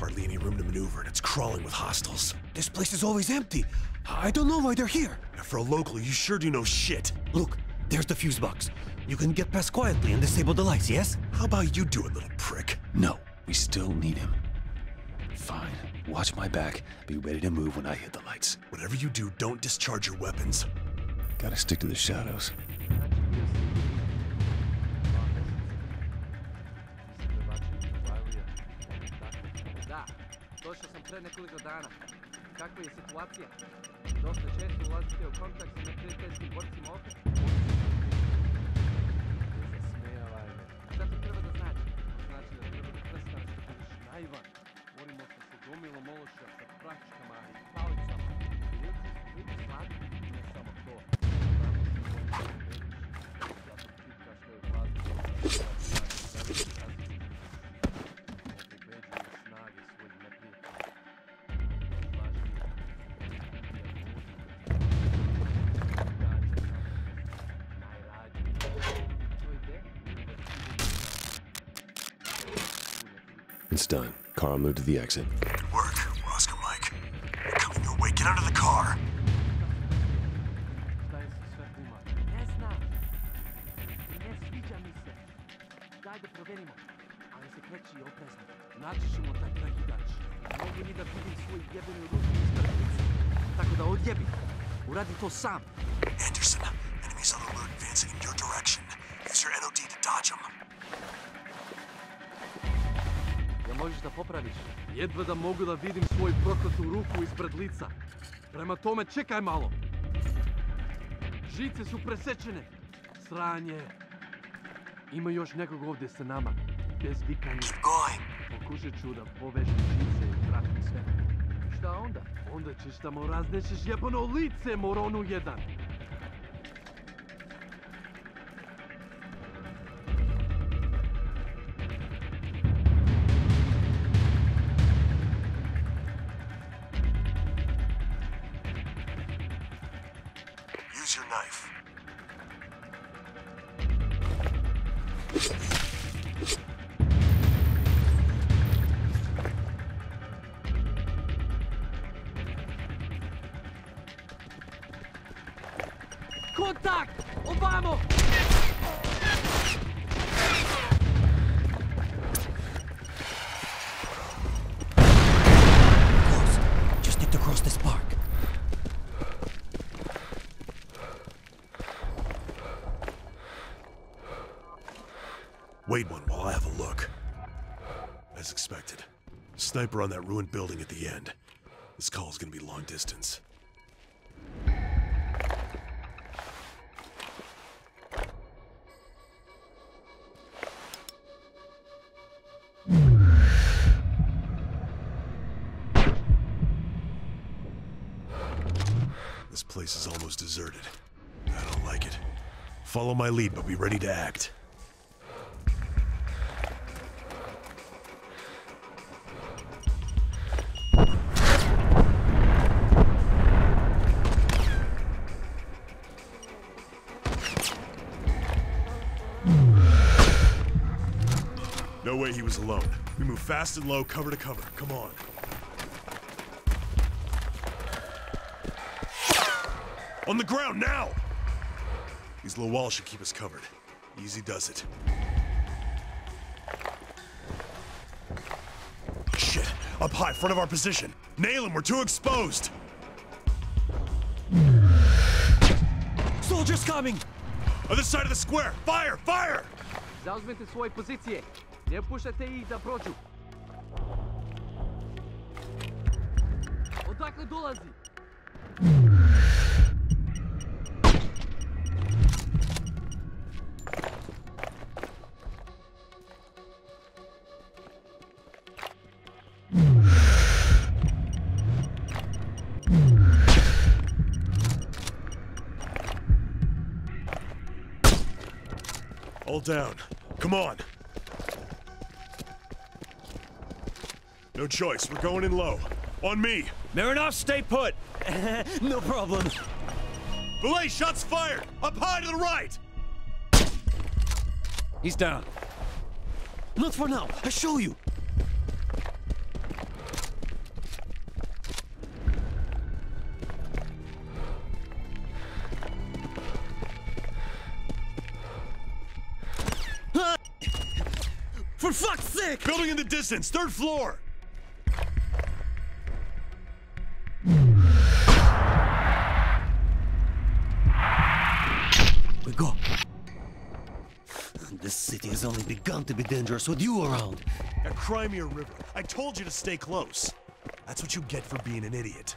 Hardly any room to maneuver, and it's crawling with hostiles. This place is always empty. I don't know why they're here. And for a local, you sure do know shit. Look, there's the fuse box. You can get past quietly and disable the lights, yes? How about you do it, little prick? No, we still need him. Fine. Watch my back. Be ready to move when I hit the lights. Whatever you do, don't discharge your weapons. Gotta stick to the shadows. Pre nekoliko dana. Kakva je situacija? Dosta često ulazite u kontakt sa neprijateljskim borcima opet? Zasmijevaj me. Šta to treba da znači? Znači da treba da prestaneš da budeš naivan. Borimo se sa gomilom ološa, sa pračkama i palicama. Ljudci su ljudi slatki, It's done. Carl moved to the exit. Good work, Roscoe Mike. We're coming your way. Get out of the car. Šta je sa svetlima? Ne znam. Ne sviđa mi se. Daj da proverimo. Ali se kreći oprezno. Naći ćemo taj prekidač. Mogu ni da vidim svoj jebeni ruku ispred lica. Tako da odjebi. Uradi to sam. Anderson, enemies on alert advancing in your direction. Use your NOD to dodge them. Možeš da popraviš. Jedva da mogu da vidim svoju proklatu ruku ispred lica. Prema tome, čekaj malo. Žice su presečene. Sranje. Ima još nekog ovdje sa nama. Bez vikanja. Pokušat ću da povežem žice i vratim sve. Šta onda? Onda ćeš da mu razneseš jebano lice, moronu jedan. Use your knife. Sniper on that ruined building at the end. This call is gonna be long distance. This place is almost deserted. I don't like it. Follow my lead, but be ready to act. Way he was alone. We move fast and low, cover to cover. Come on. On the ground now! These low walls should keep us covered. Easy does it. Shit! Up high, front of our position. Nail him, we're too exposed! Soldiers coming! Other side of the square! Fire! Fire! Zauzmite. Ne puštajte ih da prođu. Odakle dolazi? All down. Come on. No choice. We're going in low. On me. Marinov, stay put. no problem. Belay, shots fired! Up high to the right! He's down. Not for now. I show you. For fuck's sake! Building in the distance, third floor! Has only begun to be dangerous with you around. At Crimea River, I told you to stay close. That's what you get for being an idiot.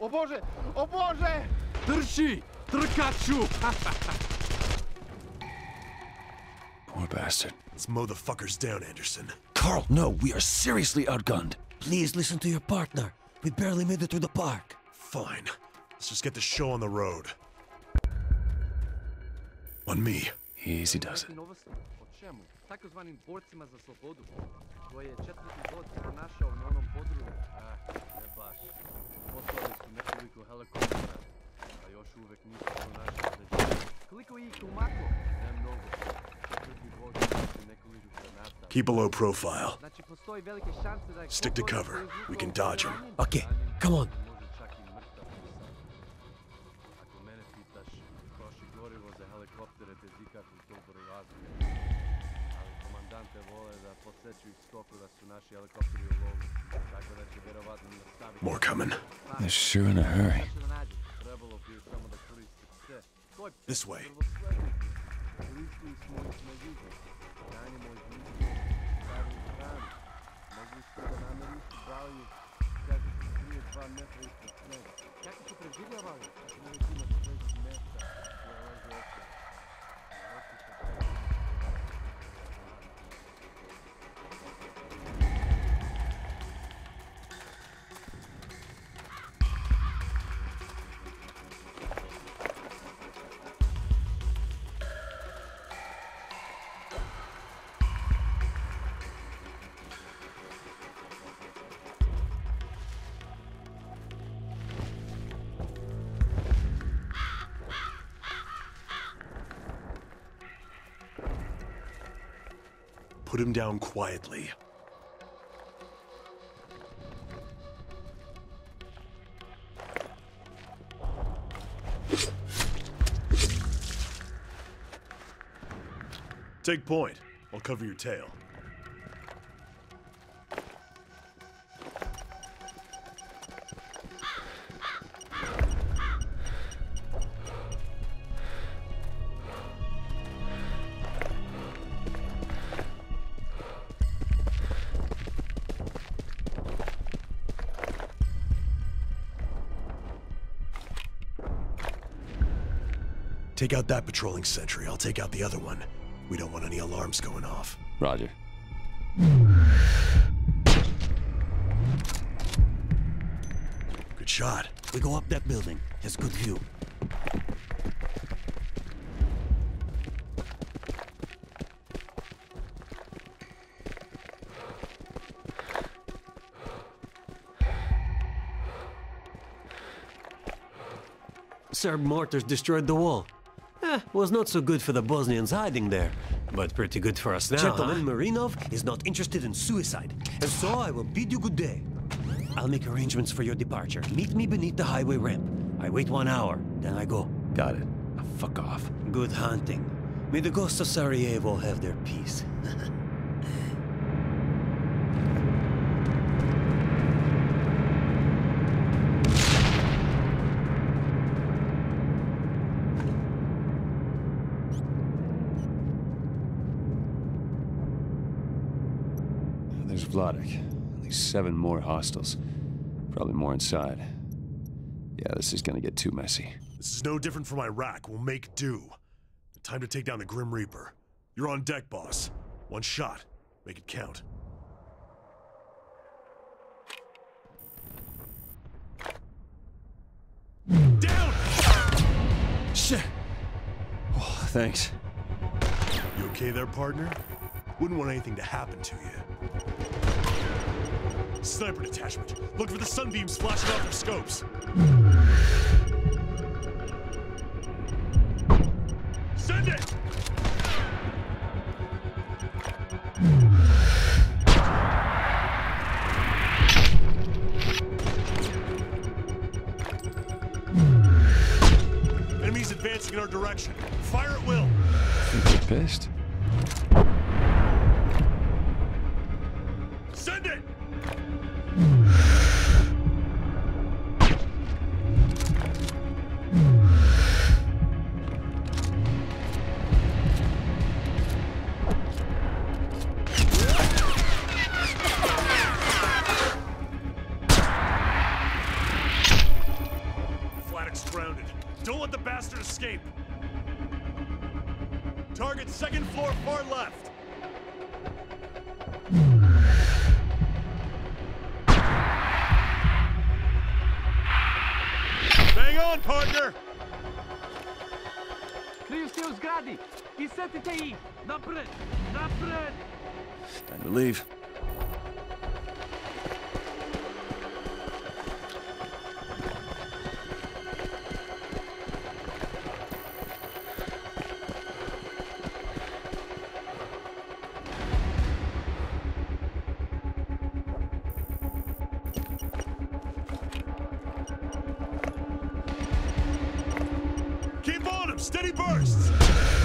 O Boże! O Boże! Drży! Trkaczu! Poor bastard. Let's mow the fuckers down, Anderson. Carl, no, we are seriously outgunned. Please listen to your partner. We barely made it through the park. Fine. Let's just get the show on the road. On me. Easy does it. Novosti. O čemu? Takozvanim borcima za slobodu. Koje je četvrti bod pronašao na onom podrumu. Eh, ne baš. Poslali su nekoliko helikoptera. A još uvek nisu pronašli sređenje. Koliko ih je umaklo? Ne mnogo. Četvrti bod su nekoliko granata. Keep a low profile. Znači postoji velike šanse da je Stick to cover. We can dodge him. Okay, come on. More coming. They're sure in a hurry. Šta će Put him down quietly. Take point. I'll cover your tail. Take out that patrolling sentry. I'll take out the other one. We don't want any alarms going off. Roger. Good shot. We go up that building. Has good view. Sir mortars destroyed the wall. Eh, was not so good for the Bosnians hiding there, but pretty good for us now. Gentleman Marinov is not interested in suicide, and so I will bid you good day. I'll make arrangements for your departure. Meet me beneath the highway ramp. I wait one hour, then I go. Got it. Now fuck off. Good hunting. May the ghosts of Sarajevo have their peace. There's Vladek. At least seven more hostiles. Probably more inside. Yeah, this is gonna get too messy. This is no different from Iraq. We'll make do. Time to take down the Grim Reaper. You're on deck, boss. One shot. Make it count. Down! Shit! Oh, thanks. You okay there, partner? Wouldn't want anything to happen to you. Sniper detachment. Look for the sunbeams flashing off their scopes. Send it! Enemies advancing in our direction. Fire at will. Pissed? escape. Target second floor far left. Bang on, partner! Крию се у згради! Изсетите ih! Напред! Напред! Time to leave. Steady bursts!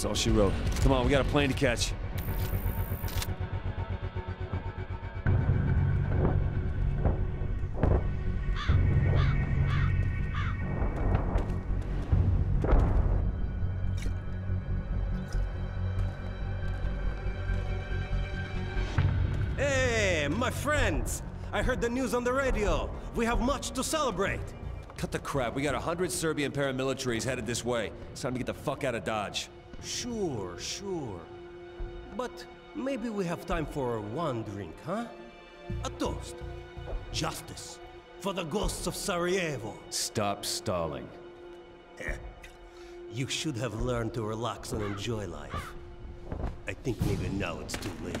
That's all she wrote. Come on, we got a plane to catch. Hey, my friends! I heard the news on the radio. We have much to celebrate. Cut the crap. We got a hundred Serbian paramilitaries headed this way. It's time to get the fuck out of Dodge. Sure, sure. But maybe we have time for one drink, huh? A toast. Justice. For the ghosts of Sarajevo. Stop stalling. You should have learned to relax and enjoy life. I think maybe now it's too late.